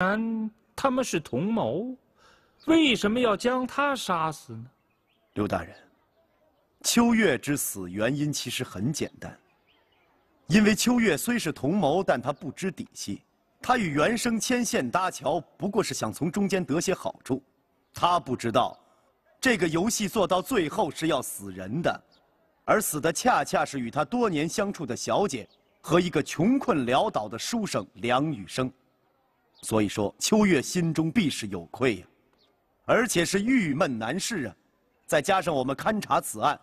然他们是同谋，为什么要将他杀死呢？刘大人，秋月之死原因其实很简单，因为秋月虽是同谋，但他不知底细，他与袁生牵线搭桥，不过是想从中间得些好处，他不知道，这个游戏做到最后是要死人的，而死的恰恰是与他多年相处的小姐和一个穷困潦倒的书生梁羽生。所以说，秋月心中必是有愧呀，而且是郁闷难释啊。再加上我们勘察此案，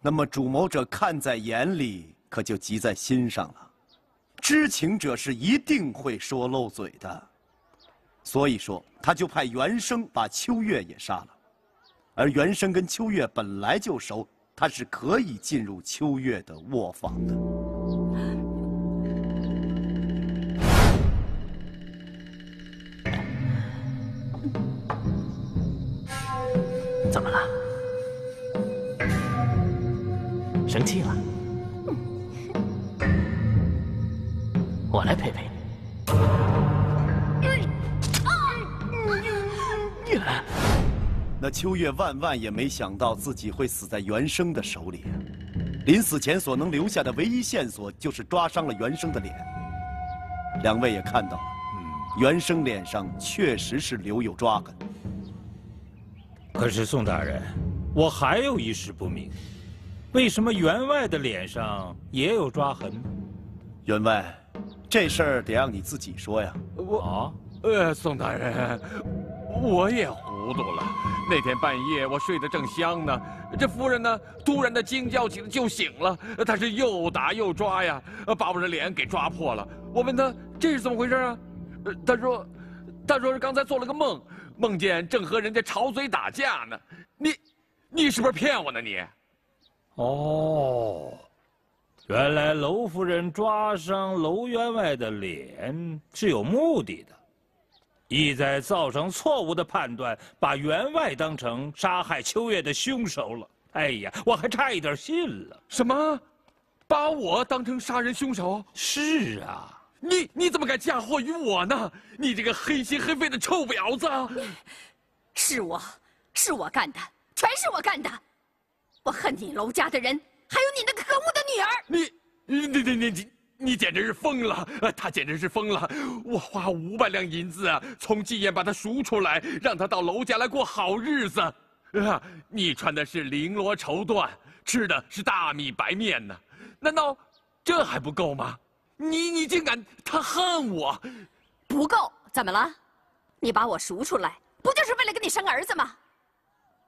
那么主谋者看在眼里，可就急在心上了。知情者是一定会说漏嘴的，所以说他就派袁生把秋月也杀了。而袁生跟秋月本来就熟，他是可以进入秋月的卧房的。怎么了？生气了？我来陪陪你。那秋月万万也没想到自己会死在原生的手里，临死前所能留下的唯一线索就是抓伤了原生的脸。两位也看到了，原生脸上确实是留有抓痕。可是宋大人，我还有一事不明，为什么员外的脸上也有抓痕？员外，这事儿得让你自己说呀。我啊，呃，宋大人，我也糊涂了。那天半夜我睡得正香呢，这夫人呢突然的惊叫起来就醒了，她是又打又抓呀，把我的脸给抓破了。我问她这是怎么回事啊？呃，她说，她说是刚才做了个梦。梦见正和人家吵嘴打架呢，你，你是不是骗我呢你？哦，原来娄夫人抓伤娄员外的脸是有目的的，意在造成错误的判断，把员外当成杀害秋月的凶手了。哎呀，我还差一点信了。什么？把我当成杀人凶手？是啊。你你怎么敢嫁祸于我呢？你这个黑心黑肺的臭婊子！是我，是我干的，全是我干的。我恨你娄家的人，还有你那个可恶的女儿。你你你你你你简直是疯了！他简直是疯了！我花五百两银子啊，从妓院把他赎出来，让他到娄家来过好日子。啊，你穿的是绫罗绸缎，吃的是大米白面呢，难道这还不够吗？你你竟敢他恨我，不够怎么了？你把我赎出来，不就是为了给你生儿子吗？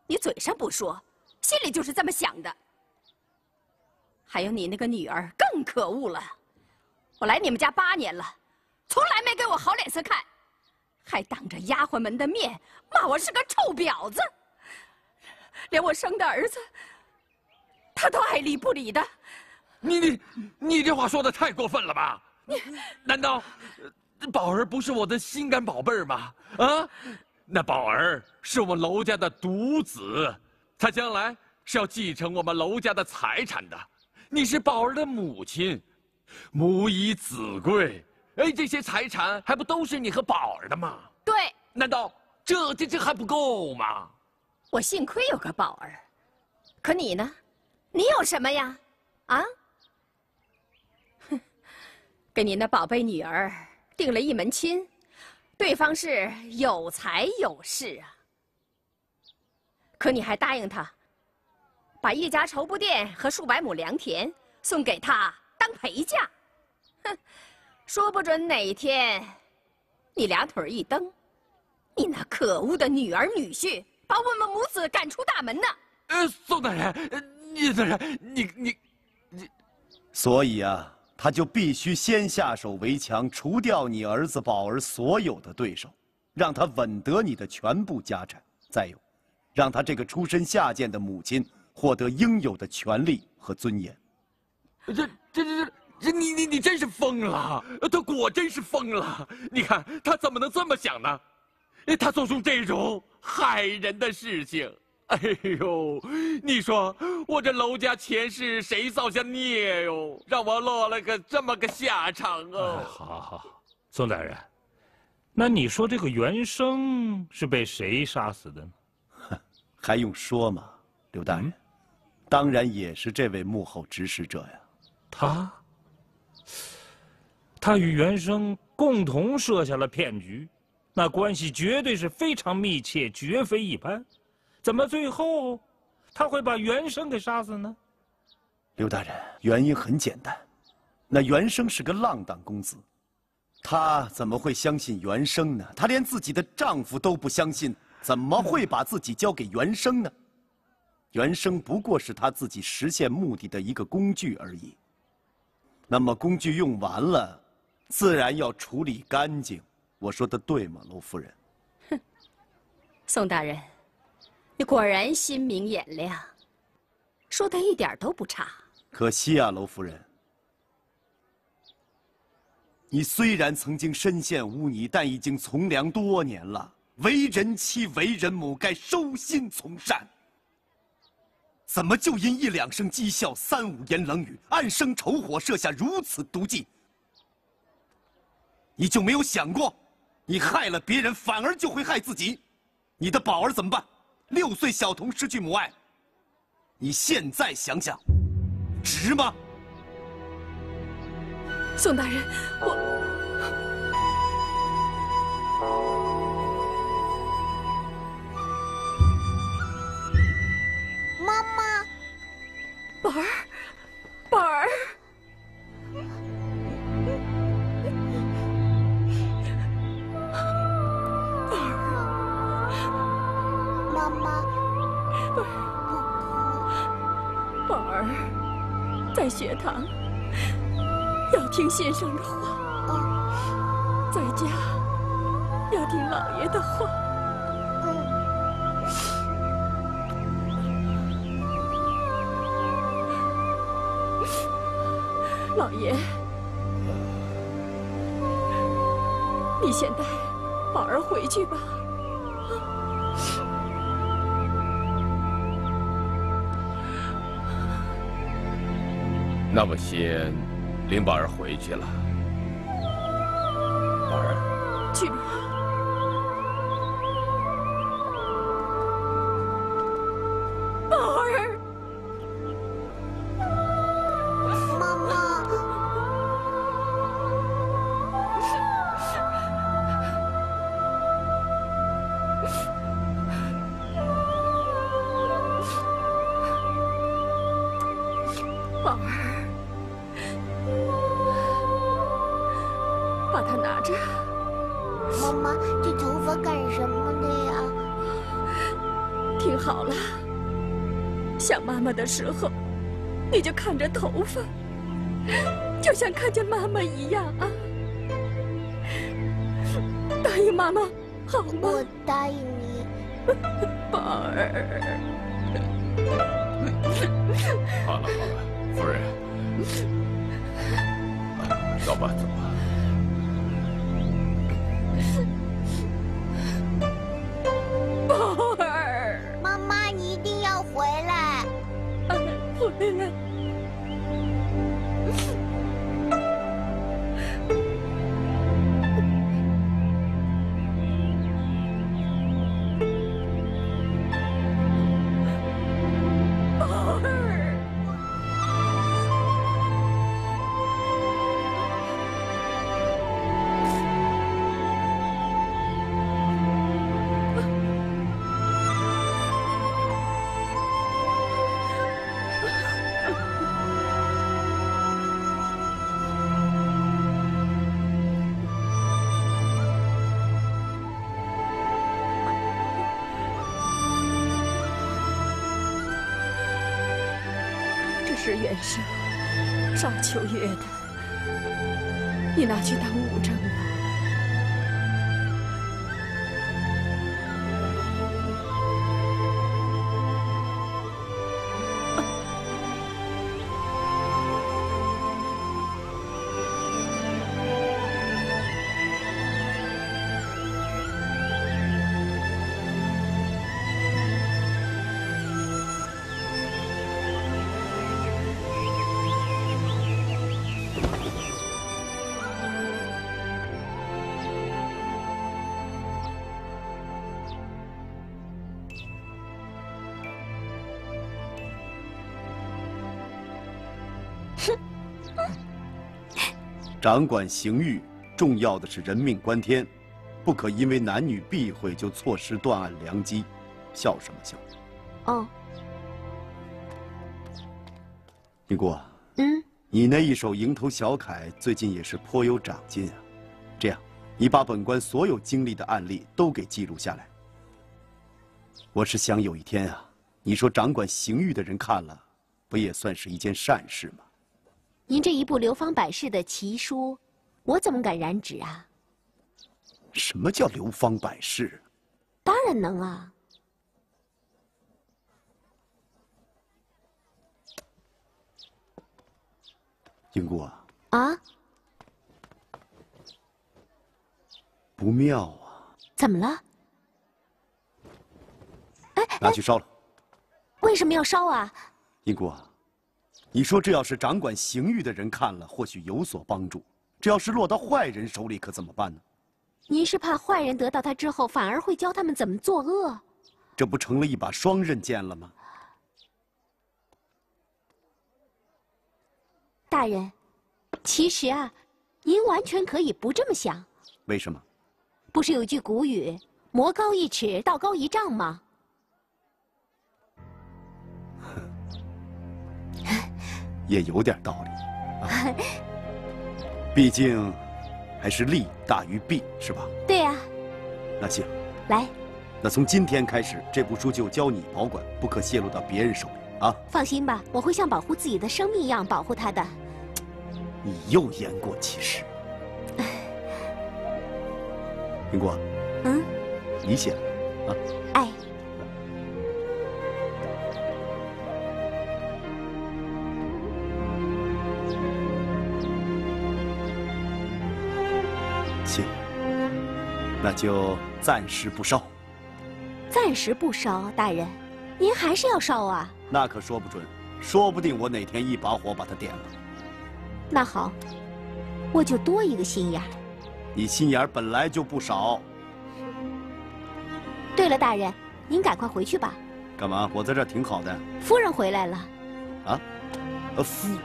你嘴上不说，心里就是这么想的。还有你那个女儿更可恶了，我来你们家八年了，从来没给我好脸色看，还当着丫鬟们的面骂我是个臭婊子，连我生的儿子，他都爱理不理的。你你你这话说的太过分了吧？你难道宝儿不是我的心肝宝贝儿吗？啊，那宝儿是我们楼家的独子，他将来是要继承我们楼家的财产的。你是宝儿的母亲，母以子贵，哎，这些财产还不都是你和宝儿的吗？对，难道这这这还不够吗？我幸亏有个宝儿，可你呢？你有什么呀？啊？给您的宝贝女儿定了一门亲，对方是有财有势啊。可你还答应他，把一家绸布店和数百亩良田送给他当陪嫁。哼，说不准哪天你俩腿一蹬，你那可恶的女儿女婿把我们母子赶出大门呢。呃，宋大人，聂大人，你你你，所以啊。他就必须先下手为强，除掉你儿子宝儿所有的对手，让他稳得你的全部家产。再有，让他这个出身下贱的母亲获得应有的权利和尊严。这这这这，你你你真是疯了！他果真是疯了！你看他怎么能这么想呢？他做出这种害人的事情。哎呦，你说我这楼家前世谁造下孽哟，让我落了个这么个下场啊！好好好，宋大人，那你说这个袁生是被谁杀死的呢？还用说吗，刘大人？当然也是这位幕后指使者呀。他，他与袁生共同设下了骗局，那关系绝对是非常密切，绝非一般。怎么最后他会把袁生给杀死呢？刘大人，原因很简单，那袁生是个浪荡公子，他怎么会相信袁生呢？他连自己的丈夫都不相信，怎么会把自己交给袁生呢？袁生不过是他自己实现目的的一个工具而已。那么工具用完了，自然要处理干净。我说的对吗，娄夫人？哼，宋大人，你果然心明眼亮，说的一点都不差。可惜啊，娄夫人，你虽然曾经身陷污泥，但已经从良多年了。为人妻、为人母，该收心从善。怎么就因一两声讥笑、三五言冷语，暗生仇火，设下如此毒计？你就没有想过，你害了别人，反而就会害自己？你的宝儿怎么办？六岁小童失去母爱，你现在想想，值吗？宋大人，我。妈妈宝儿，宝儿，在学堂要听先生的话，在家要听老爷的话。老爷，你先带宝儿回去吧。那么先林宝儿回去了。的时候，你就看着头发，就像看见妈妈一样啊！答应妈妈好吗？我答应你，宝儿。好了好了，夫人，走吧走吧。人生，赵秋月的，你拿去当物证 掌管刑狱，重要的是人命关天，不可因为男女避讳就错失断案良机。笑什么笑？哦，宁国，嗯，你那一手蝇头小楷最近也是颇有长进啊。这样，你把本官所有经历的案例都给记录下来。我是想有一天啊，你说掌管刑狱的人看了，不也算是一件善事吗？您这一部流芳百世的奇书，我怎么敢染指啊？什么叫流芳百世？当然能啊。英姑，啊？啊不妙啊！怎么了？哎拿去烧了。为什么要烧啊？英国，你说这要是掌管刑狱的人看了，或许有所帮助；这要是落到坏人手里，可怎么办呢？您是怕坏人得到它之后，反而会教他们怎么作恶？这不成了一把双刃剑了吗？大人，其实啊，您完全可以不这么想。为什么？不是有句古语“魔高一尺，道高一丈”吗？也有点道理啊。毕竟，还是利大于弊，是吧？对呀、那行，来，那从今天开始，这部书就交你保管，不可泄露到别人手里啊！放心吧，我会像保护自己的生命一样保护他的。你又言过其实。英国，嗯，你写的啊？哎，那就暂时不烧。暂时不烧，大人，您还是要烧啊？那可说不准，说不定我哪天一把火把它点了。那好，我就多一个心眼儿。你心眼儿本来就不少，对了，大人，您赶快回去吧，干嘛？我在这儿挺好的，夫人回来了。啊？呃，夫，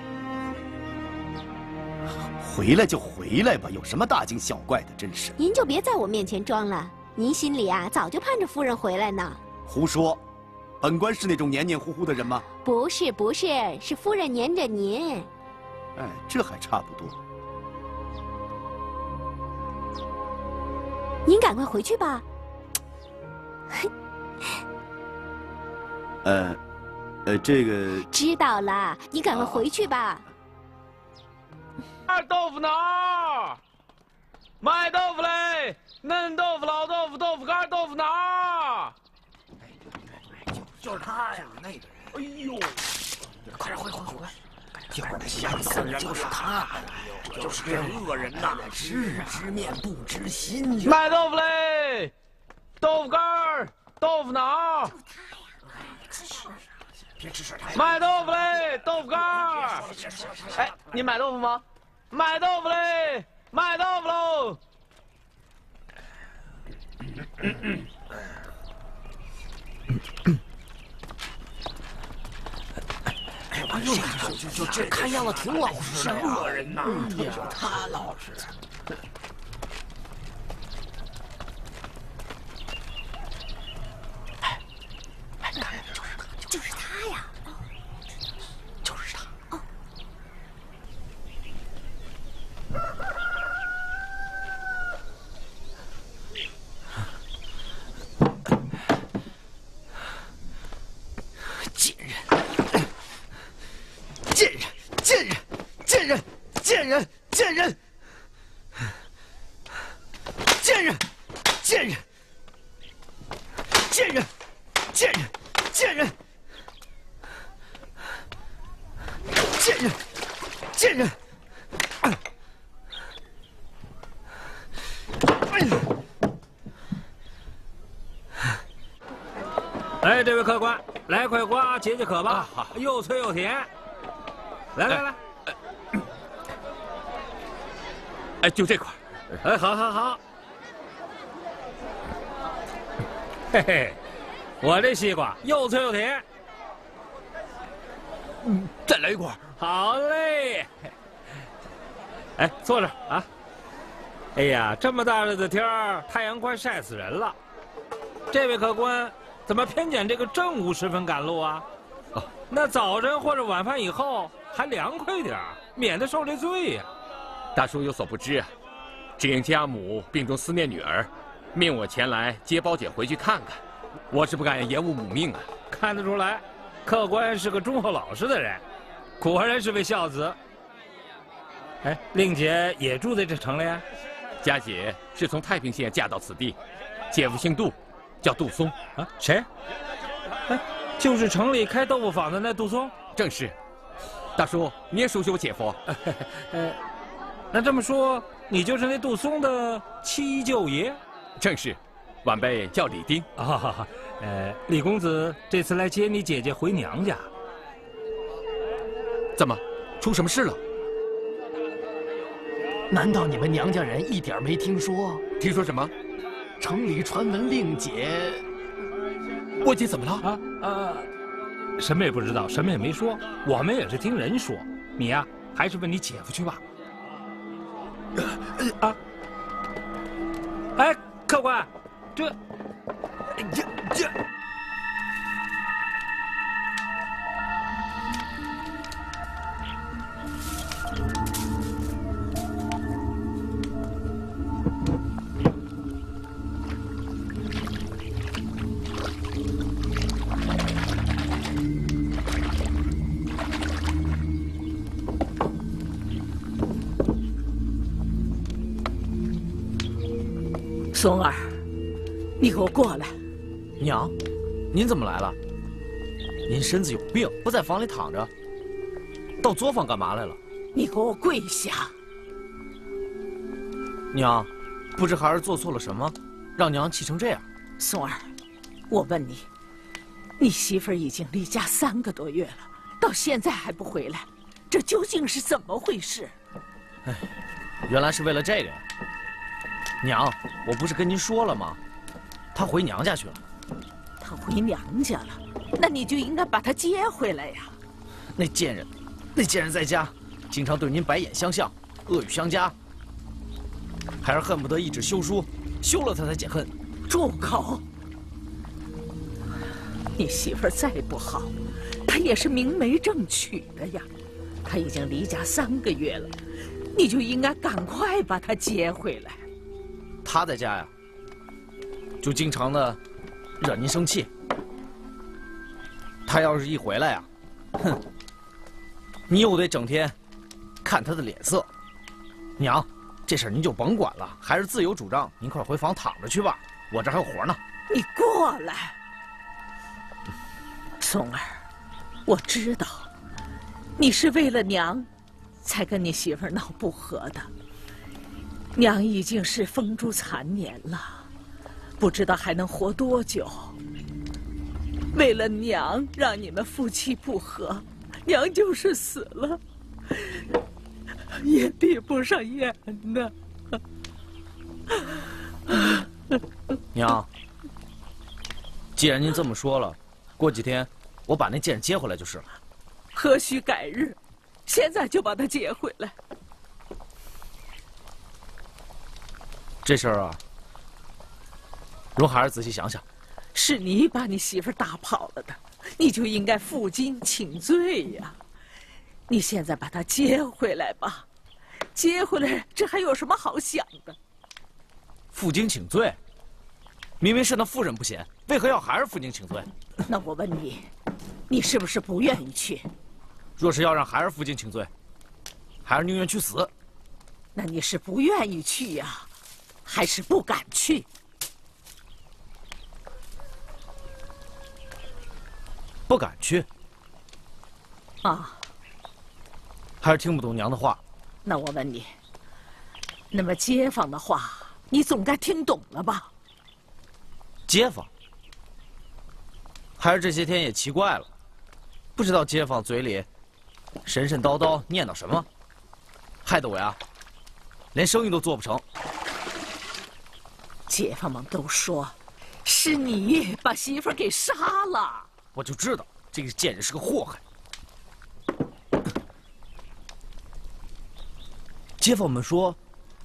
回来就回来吧，有什么大惊小怪的？真是您就别在我面前装了，您心里啊早就盼着夫人回来呢。胡说！本官是那种黏黏糊糊的人吗？不是不是，是夫人黏着您。哎，这还差不多。您赶快回去吧。呃，呃，这个知道了，你赶快回去吧。二豆腐脑，卖豆腐嘞，嫩豆腐、老豆腐、豆腐干、豆腐脑。就是他呀，那个人。哎呦，快点回回回！就是那吓死人，就是他，就是这恶人呐！是啊，知面不知心。卖豆腐嘞，豆腐干、豆腐脑。别指使他呀。卖豆腐嘞，豆腐干。哎，你买豆腐吗？买豆腐嘞，卖豆腐喽。哎呦，就就就这看样子挺老实的恶人呐，就他老实。解解渴吧，又脆又甜。来来来，哎，就这块儿。哎，好好好。嘿嘿，我这西瓜又脆又甜。嗯再来一块。好嘞。哎，坐着啊。哎呀，这么大热的天儿，太阳快晒死人了。这位客官，怎么偏拣这个正午时分赶路啊？哦，那早晨或者晚饭以后还凉快点免得受这罪呀。大叔有所不知啊，只因家母病中思念女儿，命我前来接包姐回去看看。我是不敢延误母命啊。看得出来，客官是个忠厚老实的人，果然是位孝子。哎，令姐也住在这城里啊？家姐是从太平县嫁到此地，姐夫姓杜，叫杜松啊。谁？哎，就是城里开豆腐坊的那杜松。正是。大叔，你也熟悉我姐夫？呃，那这么说，你就是那杜松的七舅爷？正是。晚辈叫李丁。啊，呃，李公子这次来接你姐姐回娘家。怎么，出什么事了？难道你们娘家人一点没听说？听说什么？城里传闻令姐，我姐怎么了？啊啊，什么也不知道，什么也没说。我们也是听人说。你呀，还是问你姐夫去吧。啊！哎，客官，这，这这。松儿，你给我过来。娘，您怎么来了？您身子有病，不在房里躺着，到作坊干嘛来了？你给我跪下。娘，不知孩儿做错了什么，让娘气成这样。松儿，我问你，你媳妇儿已经离家三个多月了，到现在还不回来，这究竟是怎么回事？哎，原来是为了这个呀。娘，我不是跟您说了吗？她回娘家去了。她回娘家了，那你就应该把她接回来呀。那贱人，那贱人在家，经常对您白眼相向，恶语相加。孩儿恨不得一纸休书，休了她才解恨。住口！你媳妇再不好，她也是明媒正娶的呀。她已经离家三个月了，你就应该赶快把她接回来。他在家呀，就经常的惹您生气。他要是一回来呀，哼，你又得整天看他的脸色。娘，这事您就甭管了，还是自由主张。您快回房躺着去吧，我这还有活呢。你过来，松儿，我知道，你是为了娘，才跟你媳妇闹不和的。娘已经是风烛残年了，不知道还能活多久。为了娘，让你们夫妻不和，娘就是死了，也闭不上眼呢。娘，既然您这么说了，过几天我把那贱人接回来就是了。何须改日？现在就把她接回来。这事儿啊，容孩儿仔细想想。是你把你媳妇打跑了的，你就应该负荆请罪呀。你现在把她接回来吧，接回来，这还有什么好想的？负荆请罪，明明是那妇人不贤，为何要孩儿负荆请罪？那我问你，你是不是不愿意去？若是要让孩儿负荆请罪，孩儿宁愿去死。那你是不愿意去呀？还是不敢去，不敢去。啊，还是听不懂娘的话。那我问你，那么街坊的话，你总该听懂了吧？街坊，还是这些天也奇怪了，不知道街坊嘴里神神叨叨念叨什么，害得我呀，连生意都做不成。街坊们都说，是你把媳妇儿给杀了。我就知道这个贱人是个祸害。街坊们说，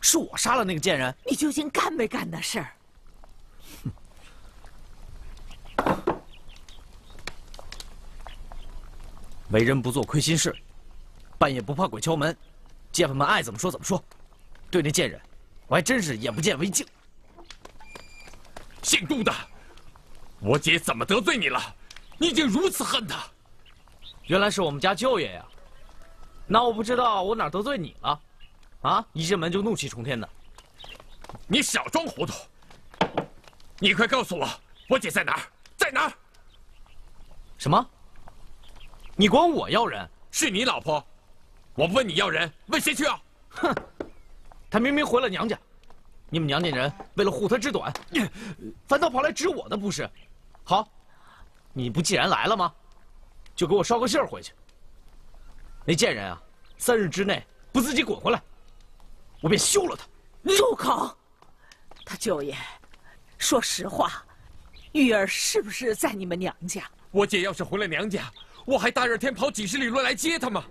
是我杀了那个贱人。你究竟干没干那事儿？为人不做亏心事，半夜不怕鬼敲门，街坊们爱怎么说怎么说。对那贱人，我还真是眼不见为净。姓杜的，我姐怎么得罪你了？你已经如此恨她？原来是我们家舅爷呀！那我不知道我哪得罪你了？啊！一进门就怒气冲天的。你少装糊涂！你快告诉我，我姐在哪儿？在哪儿？什么？你管我要人？是你老婆？我不问你要人，问谁去啊？哼！她明明回了娘家，你们娘家人为了护他之短，反倒跑来指我的不是？好，你不既然来了吗？就给我捎个信儿回去。那贱人啊，三日之内不自己滚回来，我便休了她。住口！他舅爷，说实话，玉儿是不是在你们娘家？我姐要是回了娘家，我还大热天跑几十里路来接她吗？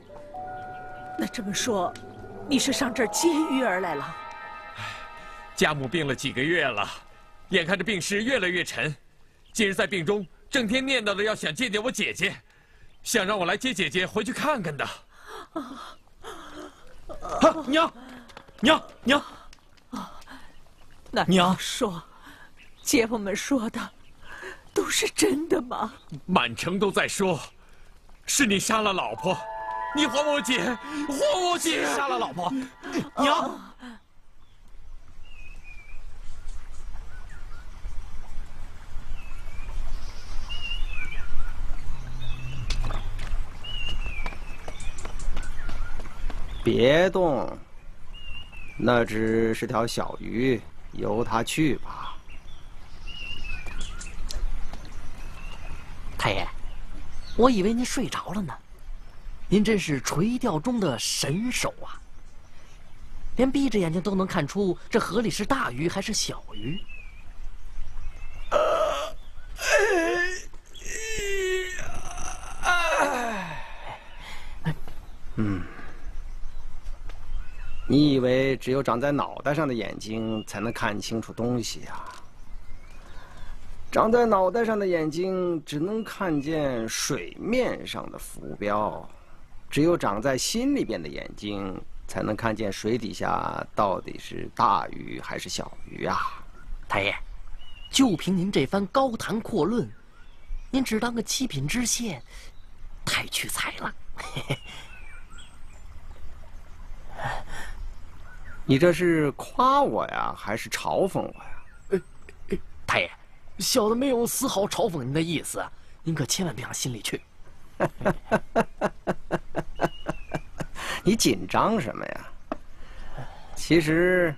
那这么说，你是上这儿接玉儿来了？家母病了几个月了，眼看着病势越来越沉，今日在病中，整天念叨着要想见见我姐姐，想让我来接姐姐回去看看的。啊！娘，娘，娘。那娘说，姐夫们说的都是真的吗？满城都在说，是你杀了老婆，你还我姐，还我姐！杀了老婆，娘。别动，那只是条小鱼。由它去吧，太爷，我以为您睡着了呢。您真是垂钓中的神手啊！连闭着眼睛都能看出这河里是大鱼还是小鱼。嗯。你以为只有长在脑袋上的眼睛才能看清楚东西呀？长在脑袋上的眼睛只能看见水面上的浮标，只有长在心里边的眼睛才能看见水底下到底是大鱼还是小鱼啊！太爷，就凭您这番高谈阔论，您只当个七品知县，太屈才了。你这是夸我呀，还是嘲讽我呀？呃太爷，小的没有丝毫嘲讽您的意思，您可千万别往心里去。你紧张什么呀？其实，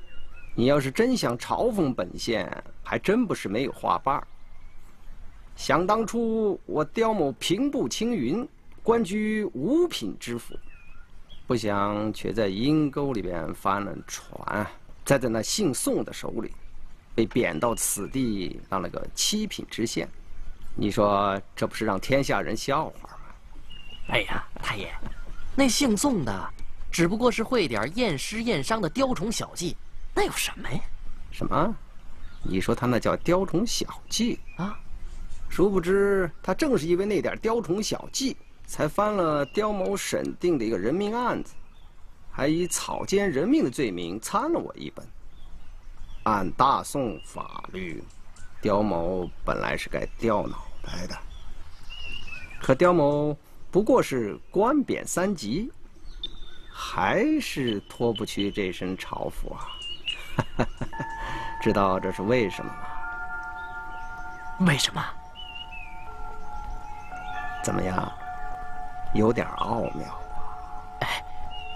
你要是真想嘲讽本县，还真不是没有花瓣。想当初，我刁某平步青云，官居五品知府。不想，却在阴沟里边翻了船，栽在那姓宋的手里，被贬到此地当了个七品知县。你说这不是让天下人笑话吗？哎呀，太爷，那姓宋的，只不过是会点验尸验伤的雕虫小技，那有什么呀？什么？你说他那叫雕虫小技啊？殊不知，他正是因为那点雕虫小技。才翻了刁某审定的一个人命案子，还以草菅人命的罪名参了我一本。按大宋法律，刁某本来是该掉脑袋的，可刁某不过是官贬三级，还是脱不去这身朝服啊！知道这是为什么吗？为什么？怎么样？有点奥妙啊！哎，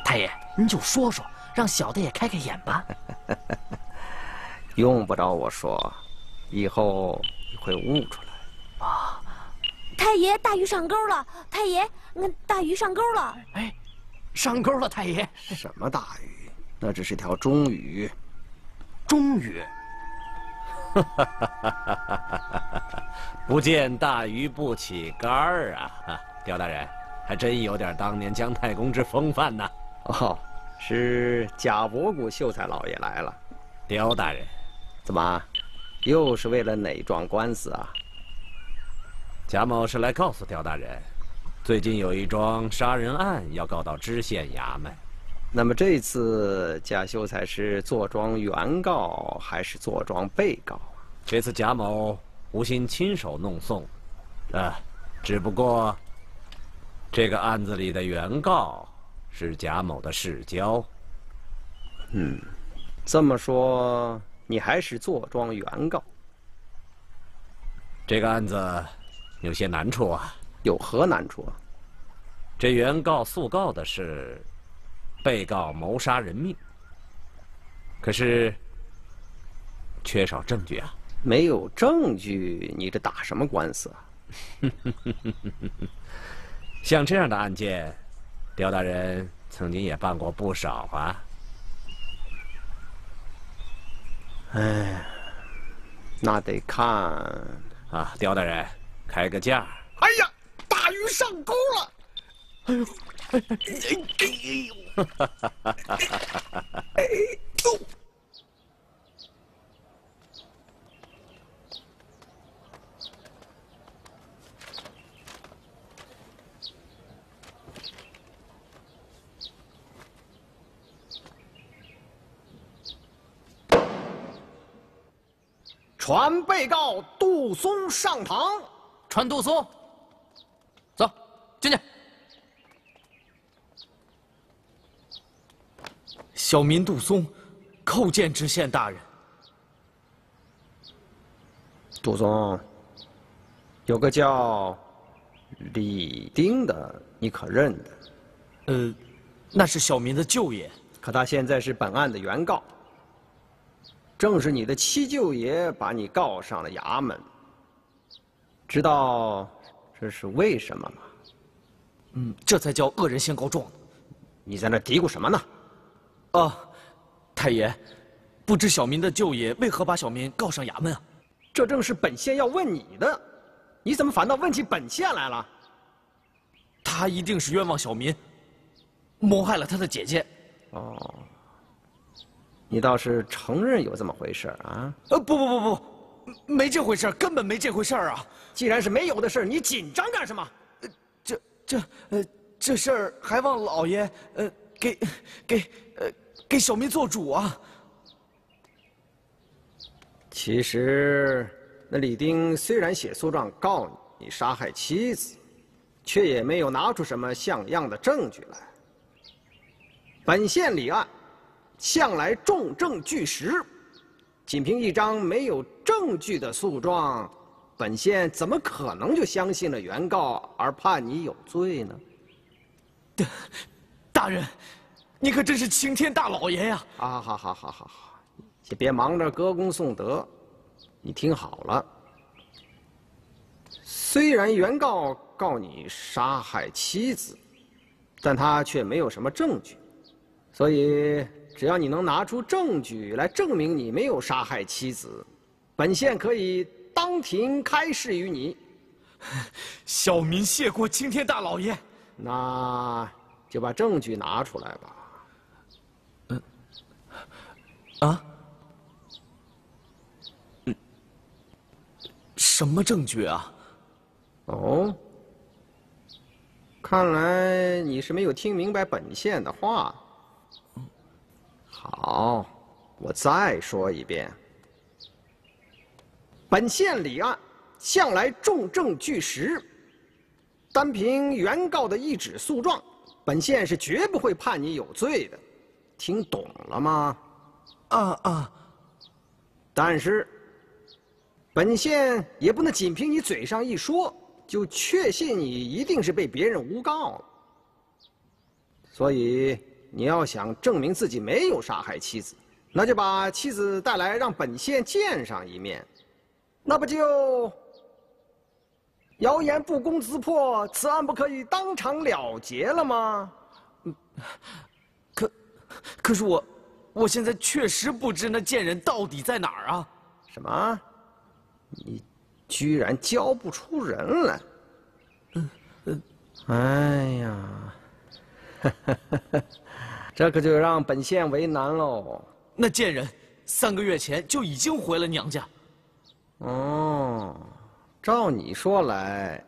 太爷，您就说说，让小的也开开眼吧。用不着我说，以后你会悟出来。啊！太爷，大鱼上钩了！太爷，那大鱼上钩了！哎，上钩了！太爷，什么大鱼？那只是条中鱼。中鱼。不见大鱼不起竿儿啊！刁大人。还真有点当年姜太公之风范呐！哦，是贾博古秀才老爷来了。刁大人，怎么，又是为了哪桩官司啊？贾某是来告诉刁大人，最近有一桩杀人案要告到知县衙门。那么这次贾秀才是坐庄原告还是坐庄被告？这次贾某无心亲手弄送，啊，只不过这个案子里的原告是贾某的世交。嗯，这么说你还是坐庄原告？这个案子有些难处啊。有何难处啊？这原告诉告的是。被告谋杀人命，可是缺少证据啊！没有证据，你这打什么官司啊？像这样的案件，刁大人曾经也办过不少啊。哎，那得看啊，刁大人，开个价。哎呀，大鱼上钩了！哎呦！哎呦！哎呦！传被告杜松上堂。传杜松，走进去。小民杜松，叩见知县大人。杜松，有个叫李丁的，你可认得？呃，那是小民的舅爷，可他现在是本案的原告。正是你的七舅爷把你告上了衙门，知道这是为什么吗？嗯，这才叫恶人先告状呢。你在那嘀咕什么呢？哦，太爷，不知小民的舅爷为何把小民告上衙门啊？这正是本县要问你的，你怎么反倒问起本县来了？他一定是冤枉小民，谋害了他的姐姐。哦，你倒是承认有这么回事啊？呃，不不不不，没这回事，根本没这回事啊！既然是没有的事，你紧张干什么？这这呃，这事儿还望老爷呃给给呃。给小民做主啊！其实，那李丁虽然写诉状告你杀害妻子，却也没有拿出什么像样的证据来。本县立案，向来重证据实，仅凭一张没有证据的诉状，本县怎么可能就相信了原告而判你有罪呢？大 大人。你可真是青天大老爷呀！啊，好好好好好，先别忙着歌功颂德，你听好了。虽然原告告你杀害妻子，但他却没有什么证据，所以只要你能拿出证据来证明你没有杀害妻子，本县可以当庭开示于你。小民谢过青天大老爷。那就把证据拿出来吧。啊？嗯，什么证据啊？哦，看来你是没有听明白本县的话。好，我再说一遍。本县李案向来重证据实，单凭原告的一纸诉状，本县是绝不会判你有罪的。听懂了吗？啊啊！但是，本县也不能仅凭你嘴上一说，就确信你一定是被别人诬告了。所以，你要想证明自己没有杀害妻子，那就把妻子带来，让本县见上一面，那不就谣言不攻自破，此案不可以当场了结了吗？可，可是我。我现在确实不知那贱人到底在哪儿啊！什么？你居然交不出人来？嗯嗯，哎呀，这可就让本县为难喽。那贱人三个月前就已经回了娘家。哦，照你说来，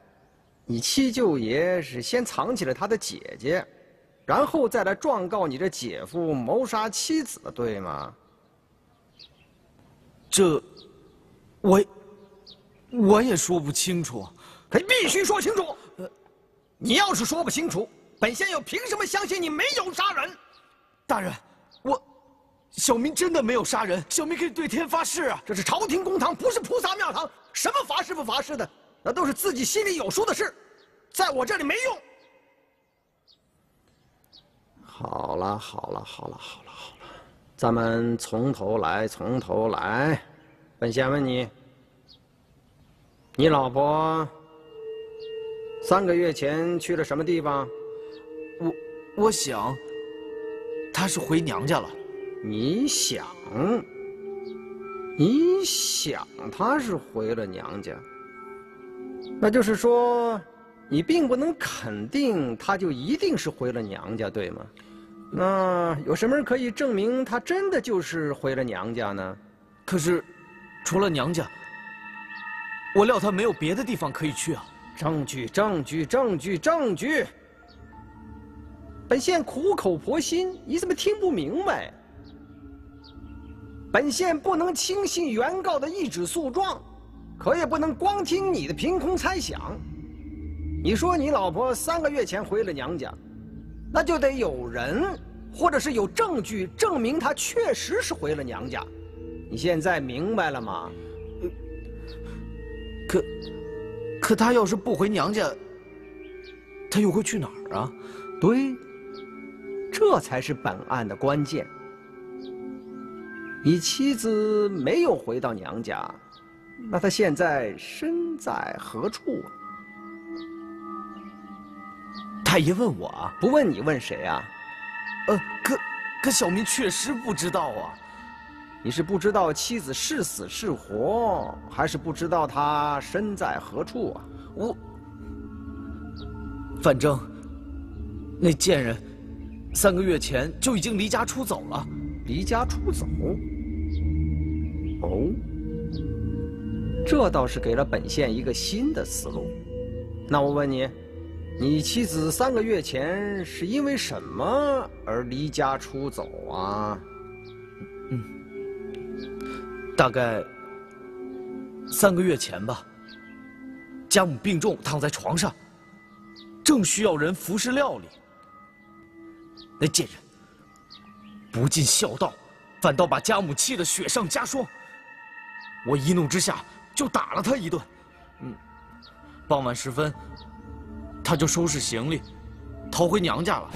你七舅爷是先藏起了他的姐姐，然后再来状告你这姐夫谋杀妻子，对吗？这，我，我也说不清楚。可必须说清楚。你要是说不清楚，本县又凭什么相信你没有杀人？大人，我，小民真的没有杀人，小民可以对天发誓啊！这是朝廷公堂，不是菩萨庙堂，什么发誓不发誓的，那都是自己心里有数的事，在我这里没用。好了，好了，好了，好了，好了，咱们从头来，从头来。本县问你，你老婆三个月前去了什么地方？我，我想。她是回娘家了，你想？你想她是回了娘家？那就是说，你并不能肯定她就一定是回了娘家，对吗？那有什么人可以证明她真的就是回了娘家呢？可是，除了娘家，我料她没有别的地方可以去啊！证据，证据，证据，证据！本县苦口婆心，你怎么听不明白？本县不能轻信原告的一纸诉状，可也不能光听你的凭空猜想。你说你老婆三个月前回了娘家，那就得有人，或者是有证据证明她确实是回了娘家。你现在明白了吗？可，可她要是不回娘家，她又会去哪儿啊？对。这才是本案的关键。你妻子没有回到娘家，那她现在身在何处啊？太爷问我啊，不问你问谁啊？呃，可可小民确实不知道啊。你是不知道妻子是死是活，还是不知道她身在何处啊？我，反正那贱人。三个月前就已经离家出走了，离家出走。哦，这倒是给了本县一个新的思路。那我问你，你妻子三个月前是因为什么而离家出走啊？嗯，大概三个月前吧。家母病重，躺在床上，正需要人服侍料理。那贱人不尽孝道，反倒把家母气得雪上加霜。我一怒之下就打了他一顿。嗯，傍晚时分，他就收拾行李，逃回娘家了。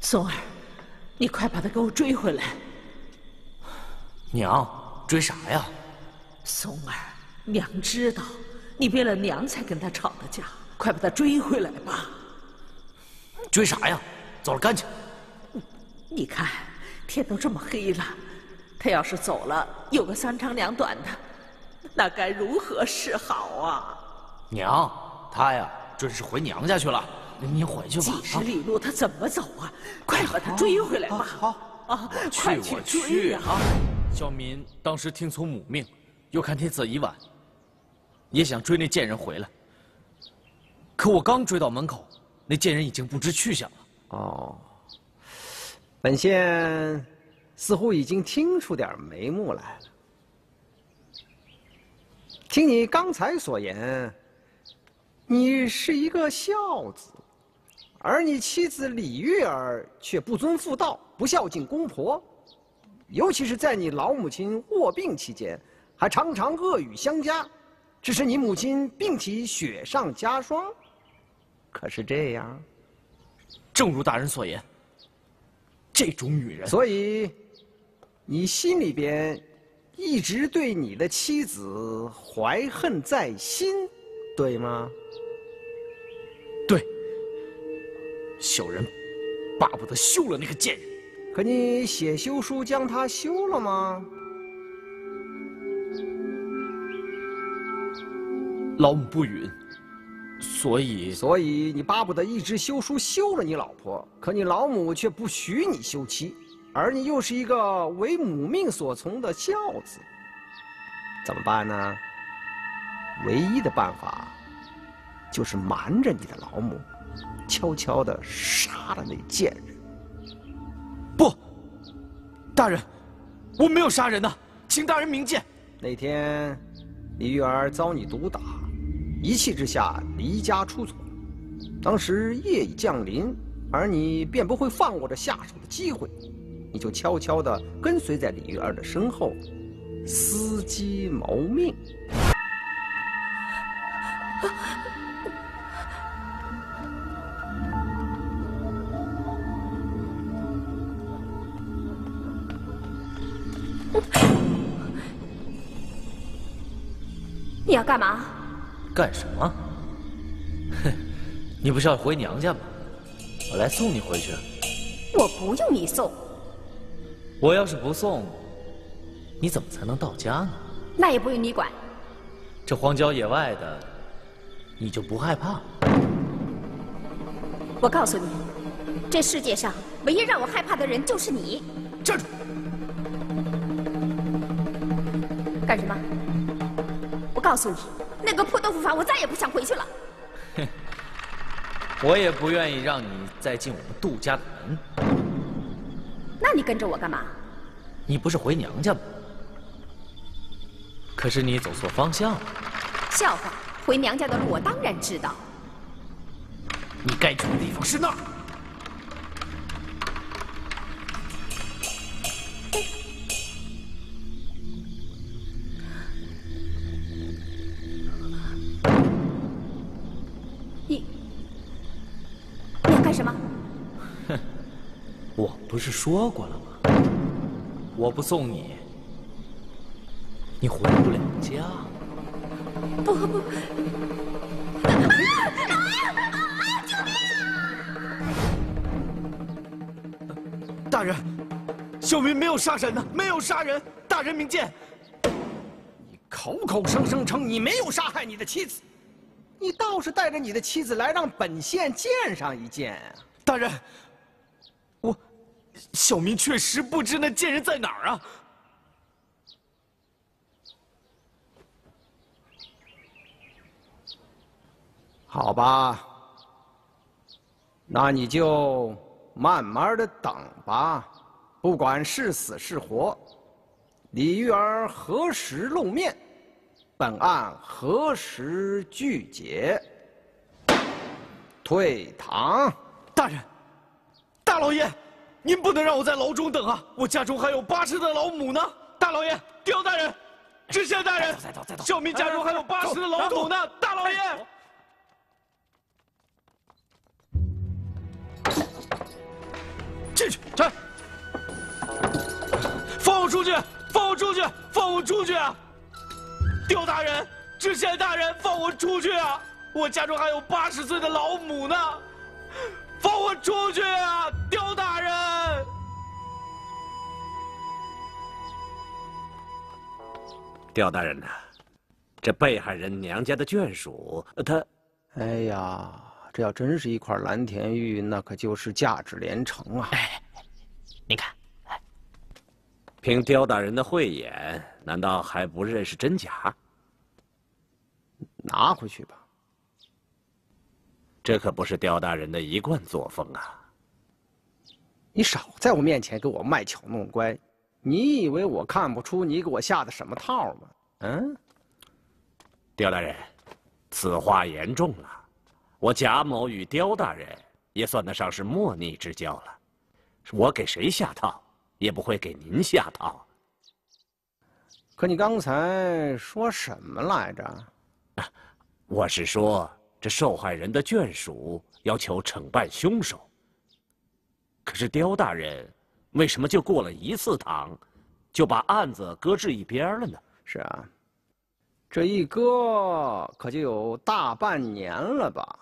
松儿，你快把他给我追回来！娘，追啥呀？松儿，娘知道你为了娘才跟他吵的架，快把他追回来吧！追啥呀？走了干去！你看，天都这么黑了，他要是走了，有个三长两短的，那该如何是好啊？娘，他呀，准是回娘家去了。您回去吧。几十里路，他怎么走啊？快把他追回来吧！好，啊，快去追啊！小民当时听从母命，又看天色已晚，也想追那贱人回来。可我刚追到门口，那贱人已经不知去向了。哦，本县似乎已经听出点眉目来了。听你刚才所言，你是一个孝子。而你妻子李玉儿却不遵妇道，不孝敬公婆，尤其是在你老母亲卧病期间，还常常恶语相加，致使你母亲病体雪上加霜。可是这样，正如大人所言，这种女人，所以你心里边一直对你的妻子怀恨在心，对吗？对。小人巴不得休了那个贱人。可你写休书将他休了吗？老母不允，所以所以你巴不得一直休书休了你老婆，可你老母却不许你休妻，而你又是一个为母命所从的孝子，怎么办呢？唯一的办法，就是瞒着你的老母，悄悄的杀了那贱人。大人，我没有杀人呐，请大人明鉴。那天，李玉儿遭你毒打。一气之下离家出走，当时夜已降临，而你便不会放过这下手的机会，你就悄悄地跟随在李玉儿的身后，伺机谋命。干嘛？干什么？哼，你不是要回娘家吗？我来送你回去。我不用你送。我要是不送，你怎么才能到家呢？那也不用你管。这荒郊野外的，你就不害怕？我告诉你，这世界上唯一让我害怕的人就是你。站住！干什么？我告诉你。那个破豆腐坊，我再也不想回去了。哼，我也不愿意让你再进我们杜家的门。那你跟着我干嘛？你不是回娘家吗？可是你走错方向了。笑话，回娘家的路我当然知道。你该去的地方是那儿。说过了吗？我不送你，你回不了家。不不！救命啊！大人，小民没有杀人呢，没有杀人，大人明鉴。你口口声声称你没有杀害你的妻子，你倒是带着你的妻子来让本县见上一见啊！大人。小民确实不知那贱人在哪儿啊！好吧，那你就慢慢的等吧，不管是死是活，李玉儿何时露面，本案何时具结。退堂，大人，大老爷。您不能让我在牢中等啊！我家中还有八十的老母呢。大老爷，刁大人，知县大人，小民家中还有八十的老母呢。大老爷，进去，去，放我出去！放我出去！放我出去啊！刁大人，知县大人，放我出去啊！我家中还有八十岁的老母呢。放我出去啊，刁大人呐，这被害人娘家的眷属，他……哎呀，这要真是一块蓝田玉，那可就是价值连城啊！哎，您看，凭刁大人的慧眼，难道还不认识真假？拿回去吧。这可不是刁大人的一贯作风啊！你少在我面前给我卖巧弄乖，你以为我看不出你给我下的什么套吗？嗯，刁大人，此话言重了。我贾某与刁大人也算得上是莫逆之交了，我给谁下套，也不会给您下套。可你刚才说什么来着？我是说。这受害人的眷属要求惩办凶手，可是刁大人为什么就过了一次堂，就把案子搁置一边了呢？是啊，这一搁可就有大半年了吧？